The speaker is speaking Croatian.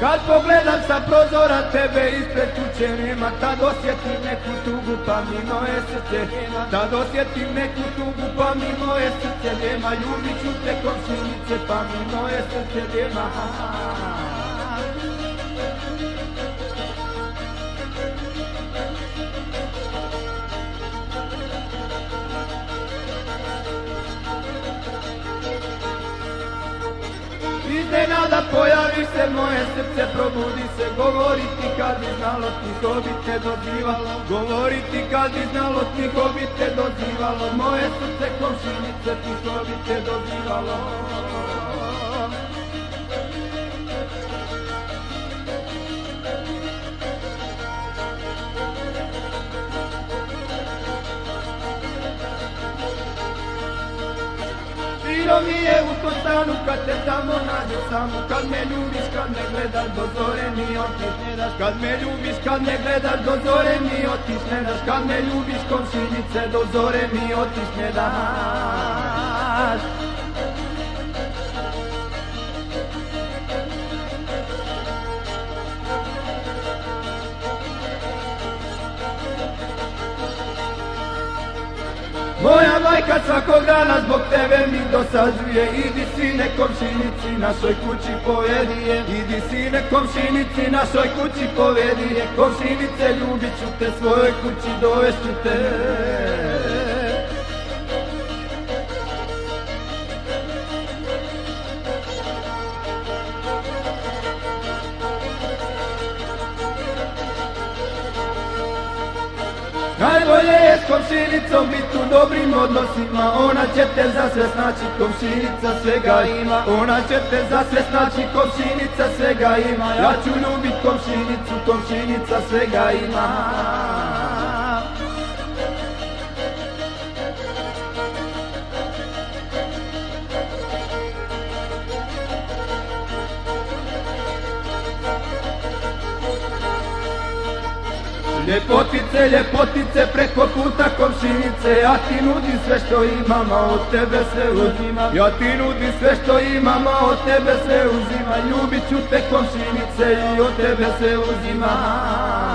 Kad pogledam sa prozora tebe ispred kuće nema Tad osjetim neku tugu pa mi moje srce nema. Tad osjetim neku tugu pa mi moje srce nema. Ljubit ću te komšinice pa mi moje srce nema Iznenada pojavi se moje srce, probudi se. Govoriti kad bi znalo ti ko bi te dozivalo. Govoriti kad bi znalo ti ko bi te dozivalo. Moje srce komšinice ti ko bi te dozivalo Bilo mi je u tom stanu kad te tamo nađe samo. Kad me ljubiš, kad me gledaš do zore mi otiš ne daš Kad me ljubiš, kad me gledaš do zore mi otiš ne daš Kad me ljubiš komšinice do zore mi otiš ne daš Moja majka svakog dana zbog tebe mi dosađuje. Idi sine komšinici našoj kući povedije Idi sine komšinici našoj kući povedije Komšinice ljubit ću te svojoj kući dovešću te Najbolje je s komšinicom biti u dobrim odnosima. Ona će te za sve snaći, komšinica svega ima. Ona će te za sve snaći, komšinica svega ima. Ja ću ljubit komšinicu, komšinica svega ima Ljepotice, ljepotice, preko puta komšinice. Ja ti nudim sve što imam, a od tebe sve uzimam. Ja ti nudim sve što imam, a od tebe sve uzimam. Ljubit ću te komšinice i od tebe sve uzimam